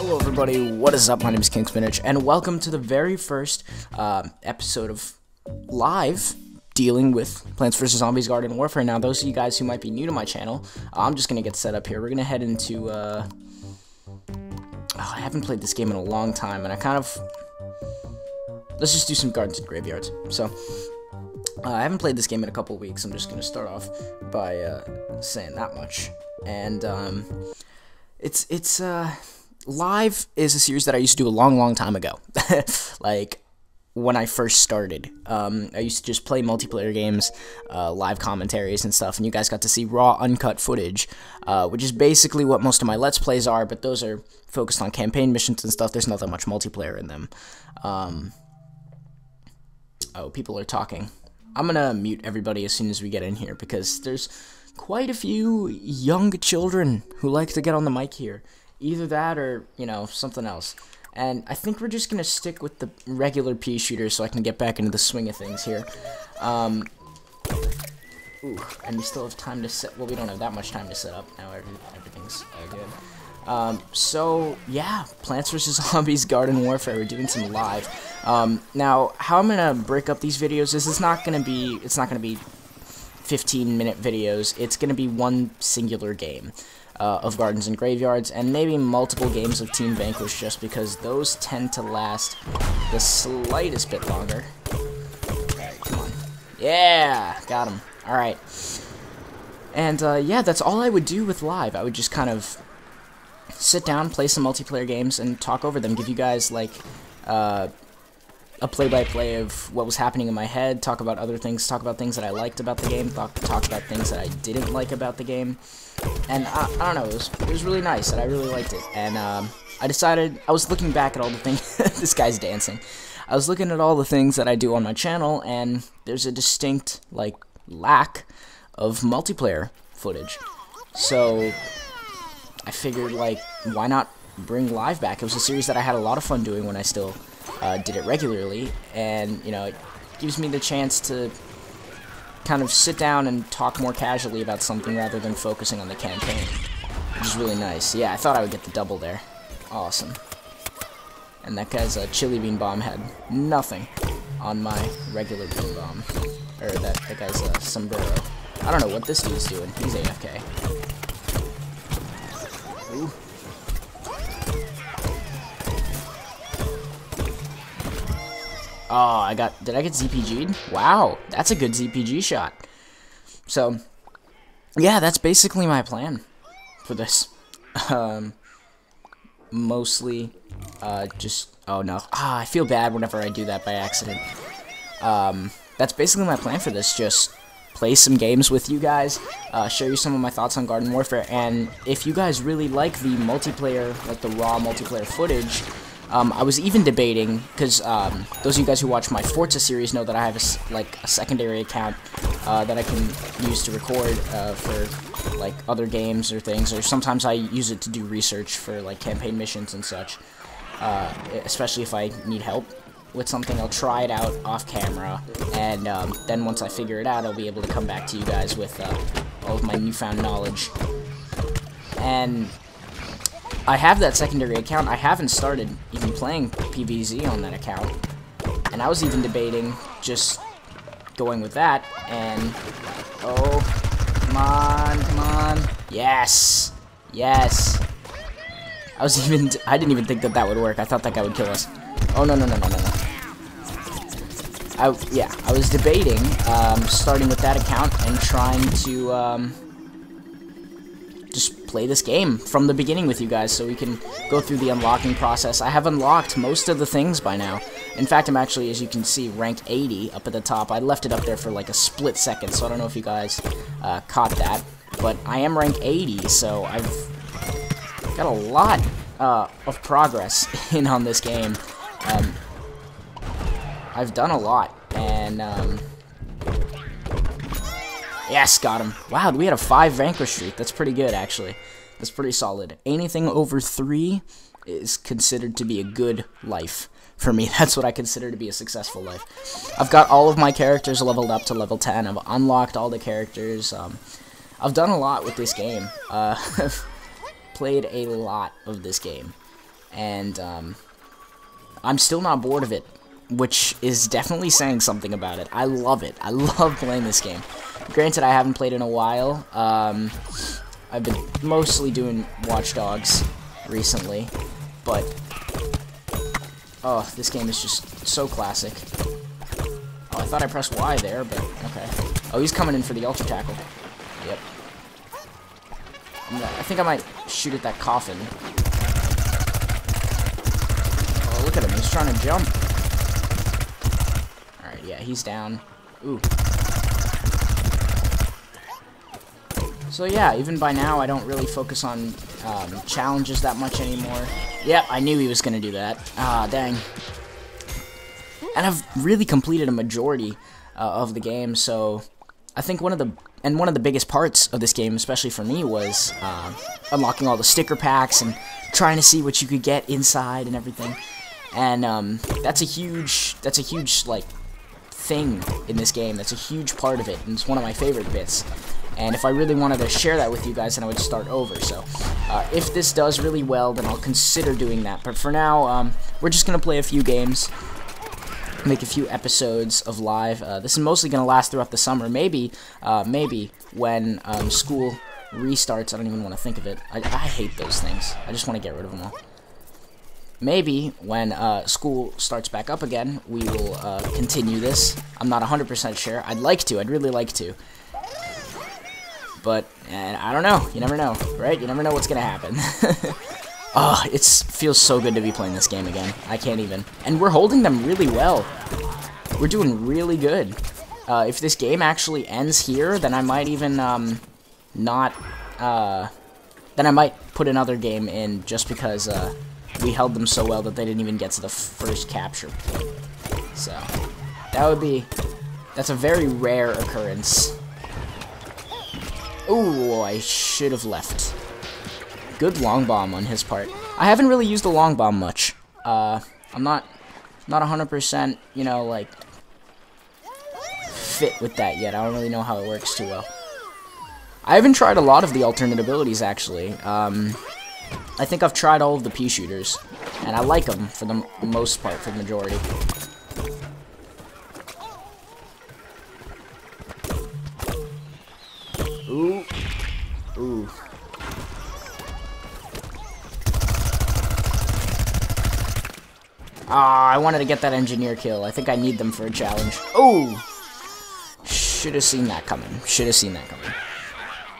Hello, everybody. What is up? My name is King Spinach, and welcome to the very first uh, episode of live dealing with Plants vs Zombies Garden Warfare. Now, those of you guys who might be new to my channel, I'm just gonna get set up here. We're gonna head into. Uh... Oh, I haven't played this game in a long time, and I kind of. Let's just do some gardens and graveyards. So, uh, I haven't played this game in a couple weeks. I'm just gonna start off by uh, saying that much, and um, it's it's uh live is a series that I used to do a long, long time ago. like when I first started. Um, I used to just play multiplayer games, uh, live commentaries and stuff, and you guys got to see raw, uncut footage, uh, which is basically what most of my Let's Plays are, but those are focused on campaign missions and stuff. There's not that much multiplayer in them. Um, oh, people are talking. I'm gonna mute everybody as soon as we get in here because there's quite a few young children who like to get on the mic here. Either that or, you know, something else. And I think we're just going to stick with the regular pea shooter so I can get back into the swing of things here. Um, ooh, and we still have time to set, well, we don't have that much time to set up. Now every, everything's uh, good. Um, so, yeah, Plants vs. Zombies Garden Warfare, we're doing some live. Um, now, how I'm going to break up these videos is it's not going to be, it's not going to be 15 minute videos. It's going to be one singular game uh, of Gardens and Graveyards, and maybe multiple games of Team Vanquish just because those tend to last the slightest bit longer. Come on. Yeah! Got him. Alright. And, uh, yeah, that's all I would do with live. I would just kind of sit down, play some multiplayer games, and talk over them. Give you guys, like, uh, a play-by-play -play of what was happening in my head, talk about other things, talk about things that I liked about the game, talk, talk about things that I didn't like about the game. And I, I don't know, it was, it was really nice, and I really liked it. And um, I decided, I was looking back at all the things, this guy's dancing. I was looking at all the things that I do on my channel, and there's a distinct, like, lack of multiplayer footage. So, I figured, like, why not bring live back? It was a series that I had a lot of fun doing when I still uh, did it regularly, and you know, it gives me the chance to kind of sit down and talk more casually about something rather than focusing on the campaign, which is really nice. Yeah, I thought I would get the double there. Awesome. And that guy's uh, chili bean bomb had nothing on my regular bean bomb. Or that, that guy's uh, sombrero. I don't know what this dude's doing. He's AFK. Oh, I got, did I get ZPG'd? Wow, that's a good ZPG shot. So, yeah, that's basically my plan for this. Um, mostly, uh, just, oh no, ah, I feel bad whenever I do that by accident. Um, that's basically my plan for this, just play some games with you guys, uh, show you some of my thoughts on Garden Warfare, and if you guys really like the multiplayer, like the raw multiplayer footage, um, I was even debating because um, those of you guys who watch my Forza series know that I have a, like a secondary account uh, that I can use to record uh, for like other games or things, or sometimes I use it to do research for like campaign missions and such. Uh, especially if I need help with something, I'll try it out off camera, and um, then once I figure it out, I'll be able to come back to you guys with uh, all of my newfound knowledge. And I have that secondary account. I haven't started even playing PVZ on that account. And I was even debating just going with that. And, oh, come on, come on. Yes, yes. I was even, I didn't even think that that would work. I thought that guy would kill us. Oh, no, no, no, no, no, no. I, yeah, I was debating um, starting with that account and trying to, um, play this game from the beginning with you guys so we can go through the unlocking process. I have unlocked most of the things by now. In fact, I'm actually, as you can see, rank 80 up at the top. I left it up there for like a split second, so I don't know if you guys uh, caught that. But I am rank 80, so I've got a lot uh, of progress in on this game. Um, I've done a lot, and um, Yes, got him. Wow, we had a five vanquish streak. That's pretty good, actually. That's pretty solid. Anything over three is considered to be a good life. For me, that's what I consider to be a successful life. I've got all of my characters leveled up to level 10. I've unlocked all the characters. Um, I've done a lot with this game. Uh, I've played a lot of this game. and um, I'm still not bored of it, which is definitely saying something about it. I love it. I love playing this game. Granted, I haven't played in a while. Um, I've been mostly doing Watch Dogs recently, but oh, this game is just so classic. Oh, I thought I pressed Y there, but okay. Oh, he's coming in for the Ultra Tackle. Yep. I think I might shoot at that coffin. Oh, look at him. He's trying to jump. Yeah, he's down. Ooh. So yeah, even by now, I don't really focus on um, challenges that much anymore. Yep, I knew he was going to do that. Ah, dang. And I've really completed a majority uh, of the game, so I think one of the and one of the biggest parts of this game, especially for me, was uh, unlocking all the sticker packs and trying to see what you could get inside and everything. And um, that's a huge that's a huge like thing in this game. That's a huge part of it, and it's one of my favorite bits. And if I really wanted to share that with you guys, then I would start over. So uh, if this does really well, then I'll consider doing that. But for now, um, we're just going to play a few games, make a few episodes of live. Uh, this is mostly going to last throughout the summer. Maybe, uh, maybe when um, school restarts, I don't even want to think of it. I, I hate those things. I just want to get rid of them all. Maybe when uh, school starts back up again, we will uh, continue this. I'm not 100% sure. I'd like to. I'd really like to. But, I don't know. You never know, right? You never know what's going to happen. oh, it feels so good to be playing this game again. I can't even. And we're holding them really well. We're doing really good. Uh, if this game actually ends here, then I might even um, not... Uh, then I might put another game in just because uh, we held them so well that they didn't even get to the first capture point. So, that would be... That's a very rare occurrence. Oh, I should have left. Good long bomb on his part. I haven't really used the long bomb much. Uh, I'm not, not 100%, you know, like, fit with that yet. I don't really know how it works too well. I haven't tried a lot of the alternate abilities, actually. Um, I think I've tried all of the pea shooters, and I like them for the most part, for the majority. Ooh. Ooh. Ah, I wanted to get that engineer kill. I think I need them for a challenge. Ooh! Should have seen that coming. Should have seen that coming.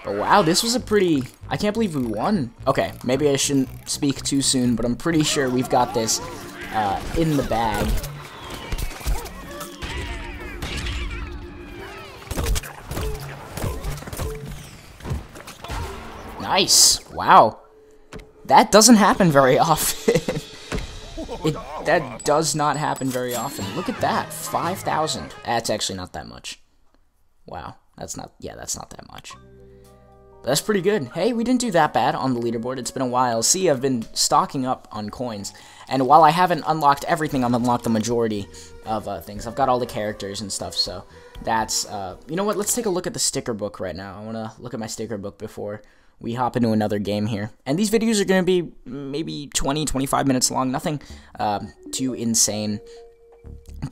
But wow, this was a pretty... I can't believe we won. Okay, maybe I shouldn't speak too soon, but I'm pretty sure we've got this uh, in the bag. Nice. Wow. That doesn't happen very often. it, that does not happen very often. Look at that. 5,000. That's actually not that much. Wow. That's not, yeah, that's not that much. That's pretty good. Hey, we didn't do that bad on the leaderboard. It's been a while. See, I've been stocking up on coins. And while I haven't unlocked everything, I've unlocked the majority of uh, things. I've got all the characters and stuff, so that's... Uh, you know what? Let's take a look at the sticker book right now. I want to look at my sticker book before we hop into another game here. And these videos are going to be maybe 20, 25 minutes long, nothing uh, too insane.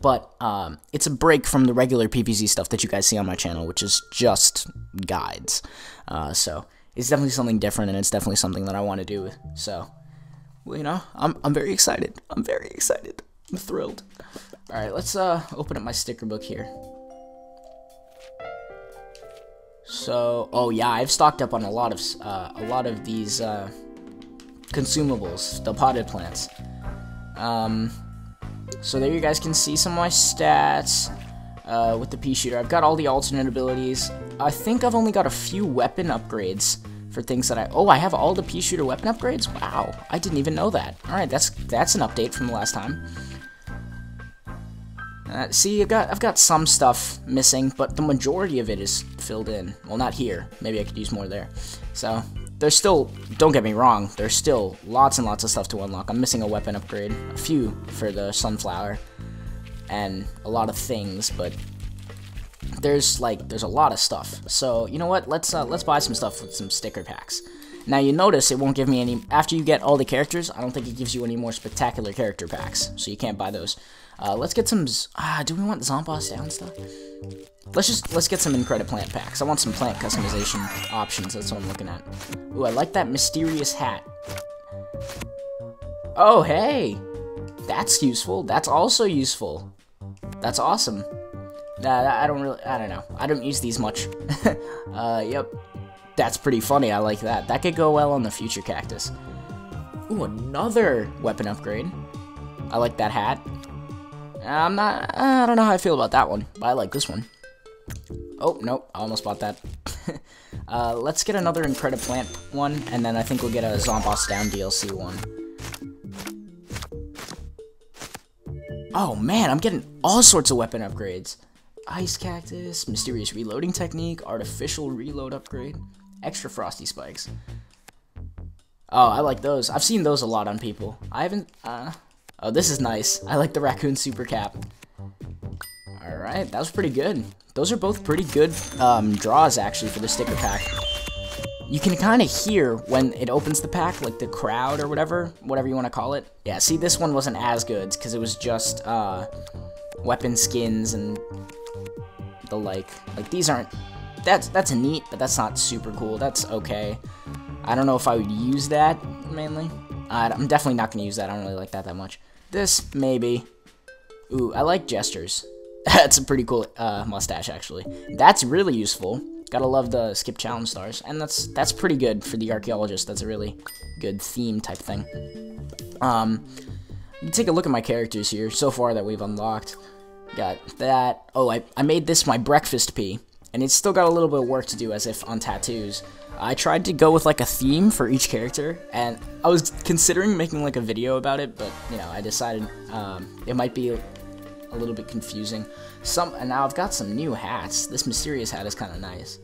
But um, it's a break from the regular PvZ stuff that you guys see on my channel, which is just guides. Uh, so it's definitely something different, and it's definitely something that I want to do. So, well, you know, I'm, I'm very excited. I'm very excited. I'm thrilled. All right, let's uh, open up my sticker book here. So, oh yeah, I've stocked up on a lot of uh, a lot of these uh, consumables, the potted plants. Um, so there you guys can see some of my stats uh, with the pea shooter. I've got all the alternate abilities. I think I've only got a few weapon upgrades for things that I. Oh, I have all the pea shooter weapon upgrades. Wow, I didn't even know that. All right, that's that's an update from the last time. Uh, see, I've got, I've got some stuff missing, but the majority of it is filled in. Well, not here. Maybe I could use more there. So, there's still, don't get me wrong, there's still lots and lots of stuff to unlock. I'm missing a weapon upgrade, a few for the sunflower, and a lot of things, but there's like, there's a lot of stuff. So, you know what, let's, uh, let's buy some stuff with some sticker packs. Now you notice it won't give me any, after you get all the characters, I don't think it gives you any more spectacular character packs, so you can't buy those. Uh, let's get some, ah, do we want Zomboss down stuff? Let's just, let's get some Incredit Plant packs. I want some plant customization options, that's what I'm looking at. Ooh, I like that mysterious hat. Oh, hey! That's useful. That's also useful. That's awesome. Nah, I don't really, I don't know. I don't use these much. uh, yep. That's pretty funny. I like that. That could go well on the future cactus. Ooh, another weapon upgrade. I like that hat. I'm not, I don't know how I feel about that one, but I like this one. Oh, nope, I almost bought that. uh, let's get another Incredit Plant one, and then I think we'll get a Zomboss Down DLC one. Oh man, I'm getting all sorts of weapon upgrades. Ice Cactus, Mysterious Reloading Technique, Artificial Reload Upgrade, Extra Frosty Spikes. Oh, I like those. I've seen those a lot on people. I haven't, uh... Oh, this is nice. I like the Raccoon Super Cap. Alright, that was pretty good. Those are both pretty good um, draws, actually, for the sticker pack you can kind of hear when it opens the pack, like the crowd or whatever, whatever you want to call it. Yeah, see, this one wasn't as good because it was just uh, weapon skins and the like. Like these aren't. That's that's neat, but that's not super cool. That's okay. I don't know if I would use that mainly. I'm definitely not gonna use that. I don't really like that that much. This maybe. Ooh, I like gestures. that's a pretty cool uh, mustache actually. That's really useful. Gotta love the skip challenge stars, and that's that's pretty good for the archaeologist. That's a really good theme type thing. Um, take a look at my characters here so far that we've unlocked. Got that. Oh, I, I made this my breakfast pea, and it's still got a little bit of work to do as if on tattoos. I tried to go with like a theme for each character, and I was considering making like a video about it, but you know, I decided um, it might be a little bit confusing. Some and now I've got some new hats. This mysterious hat is kind of nice.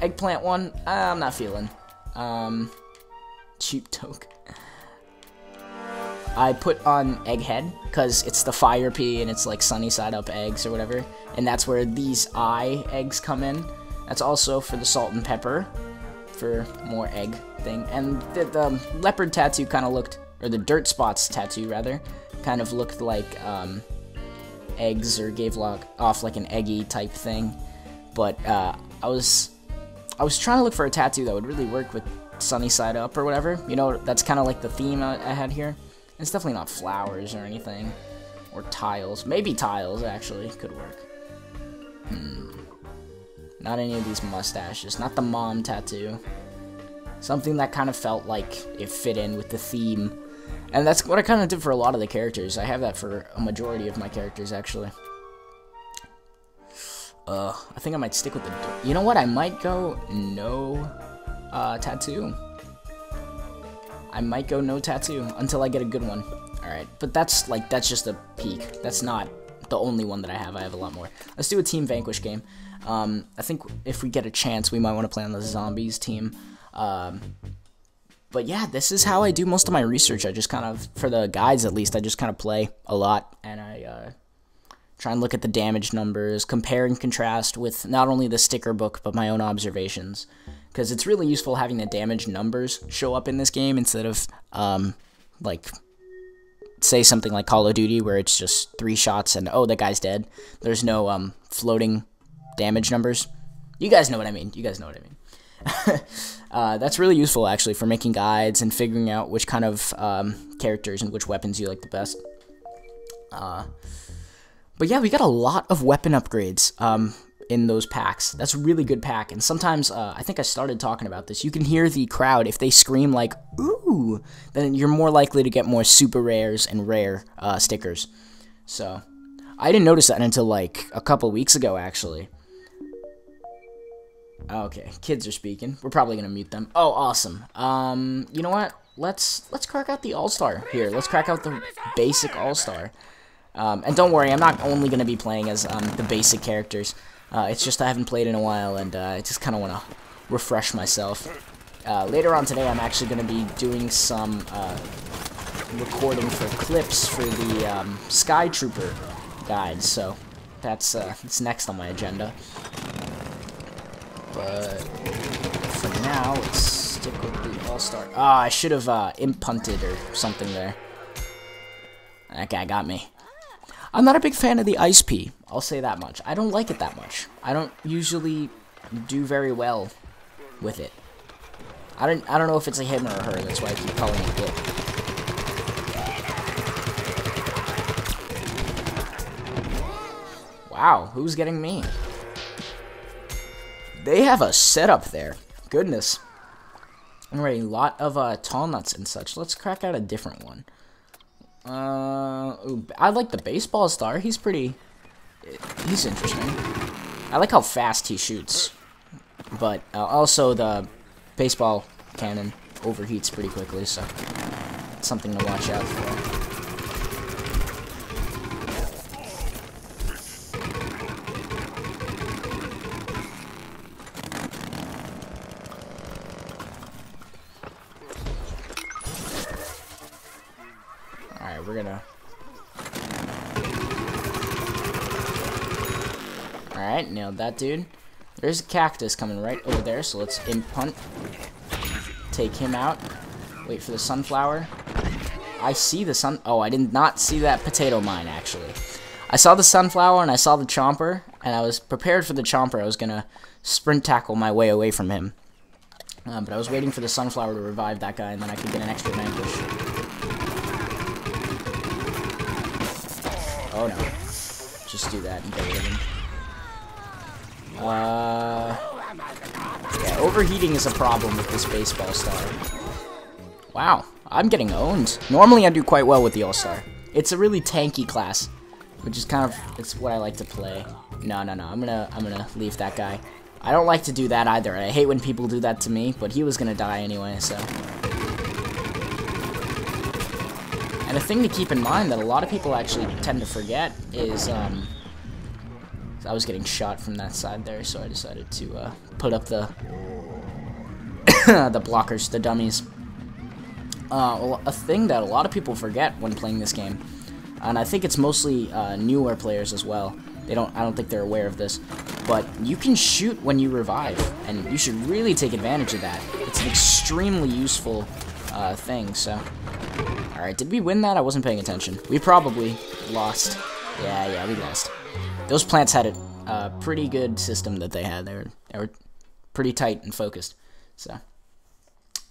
Eggplant one, I'm not feeling. Um, cheap toke. I put on Egghead because it's the fire pea and it's like sunny side up eggs or whatever, and that's where these eye eggs come in. That's also for the salt and pepper, for more egg thing. And the, the leopard tattoo kind of looked, or the dirt spots tattoo rather, kind of looked like um, eggs or gave off like an eggy type thing. But uh, I was I was trying to look for a tattoo that would really work with sunny side up or whatever. You know, that's kind of like the theme I, I had here. It's definitely not flowers or anything. Or tiles. Maybe tiles, actually, could work. Hmm. Not any of these mustaches. Not the mom tattoo. Something that kind of felt like it fit in with the theme and that's what I kind of did for a lot of the characters. I have that for a majority of my characters, actually. Uh, I think I might stick with the... You know what? I might go no uh, tattoo. I might go no tattoo until I get a good one. Alright, but that's, like, that's just a peak. That's not the only one that I have. I have a lot more. Let's do a Team Vanquish game. Um, I think if we get a chance, we might want to play on the Zombies team. Um, but yeah, this is how I do most of my research. I just kind of, for the guides at least, I just kind of play a lot and I uh, try and look at the damage numbers, compare and contrast with not only the sticker book but my own observations. Because it's really useful having the damage numbers show up in this game instead of, um, like, say something like Call of Duty where it's just three shots and oh, that guy's dead. There's no um, floating damage numbers. You guys know what I mean. You guys know what I mean. Uh, that's really useful actually for making guides and figuring out which kind of um, characters and which weapons you like the best. Uh, but yeah, we got a lot of weapon upgrades um, in those packs. That's a really good pack. And sometimes, uh, I think I started talking about this, you can hear the crowd. If they scream like, ooh, then you're more likely to get more super rares and rare uh, stickers. So, I didn't notice that until like a couple weeks ago, actually. Okay, kids are speaking. We're probably gonna mute them. Oh, awesome. Um, you know what? Let's let's crack out the All Star here. Let's crack out the basic All Star. Um, and don't worry, I'm not only gonna be playing as um, the basic characters. Uh, it's just I haven't played in a while, and uh, I just kind of want to refresh myself. Uh, later on today, I'm actually gonna be doing some uh, recording for clips for the um, Sky Trooper guide. So that's uh, that's next on my agenda. But for now, let's stick with the All-Star. Ah, I should have uh, imp punted or something there. That guy got me. I'm not a big fan of the Ice Pea. I'll say that much. I don't like it that much. I don't usually do very well with it. I don't I don't know if it's a him or a her. That's why I keep calling it it. Wow, who's getting me? They have a setup there. Goodness. Alright, a lot of uh, tall nuts and such. Let's crack out a different one. Uh, ooh, I like the baseball star. He's pretty. He's interesting. I like how fast he shoots, but uh, also the baseball cannon overheats pretty quickly, so something to watch out for. Alright, nailed that dude. There's a cactus coming right over there, so let's imp punt. Take him out. Wait for the sunflower. I see the sun... Oh, I did not see that potato mine, actually. I saw the sunflower and I saw the chomper, and I was prepared for the chomper. I was gonna sprint tackle my way away from him. Uh, but I was waiting for the sunflower to revive that guy, and then I could get an extra vanquish. Oh no. Just do that and get rid of him. Uh, yeah, overheating is a problem with this baseball star. Wow, I'm getting owned. Normally I do quite well with the All-Star. It's a really tanky class, which is kind of it's what I like to play. No, no, no. I'm gonna I'm gonna leave that guy. I don't like to do that either. I hate when people do that to me, but he was gonna die anyway, so. And a thing to keep in mind that a lot of people actually tend to forget is, um, I was getting shot from that side there, so I decided to uh, put up the the blockers, the dummies. Uh, a thing that a lot of people forget when playing this game, and I think it's mostly uh, newer players as well. They don't. I don't think they're aware of this, but you can shoot when you revive, and you should really take advantage of that. It's an extremely useful uh, thing. So. Alright, did we win that? I wasn't paying attention. We probably lost. Yeah, yeah, we lost. Those plants had a uh, pretty good system that they had. They were, they were pretty tight and focused. So,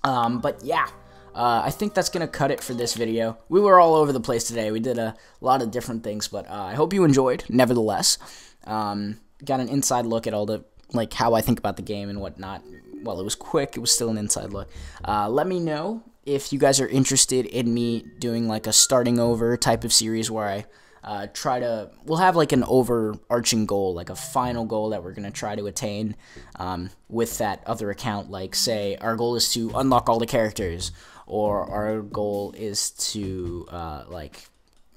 um, but yeah, uh, I think that's going to cut it for this video. We were all over the place today. We did a lot of different things, but uh, I hope you enjoyed, nevertheless. Um, got an inside look at all the, like, how I think about the game and whatnot. Well, it was quick. It was still an inside look. Uh, let me know if you guys are interested in me doing like a starting over type of series where I uh, try to, we'll have like an overarching goal, like a final goal that we're going to try to attain um, with that other account. Like, say, our goal is to unlock all the characters, or our goal is to, uh, like,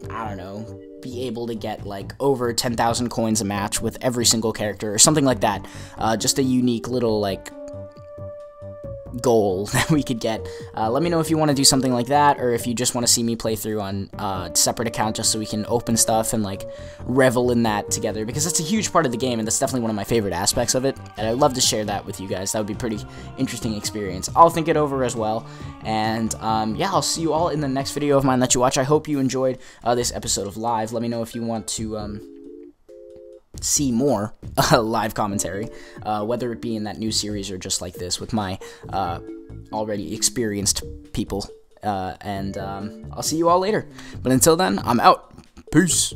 I don't know, be able to get like over 10,000 coins a match with every single character or something like that. Uh, just a unique little like goal that we could get. Uh, let me know if you want to do something like that, or if you just want to see me play through on a uh, separate account just so we can open stuff and like revel in that together because that's a huge part of the game and that's definitely one of my favorite aspects of it. And I'd love to share that with you guys. That would be pretty interesting experience. I'll think it over as well. And um, yeah, I'll see you all in the next video of mine that you watch. I hope you enjoyed uh, this episode of Live. Let me know if you want to. Um, see more uh, live commentary, uh, whether it be in that new series or just like this with my uh, already experienced people. Uh, and um, I'll see you all later. But until then, I'm out. Peace.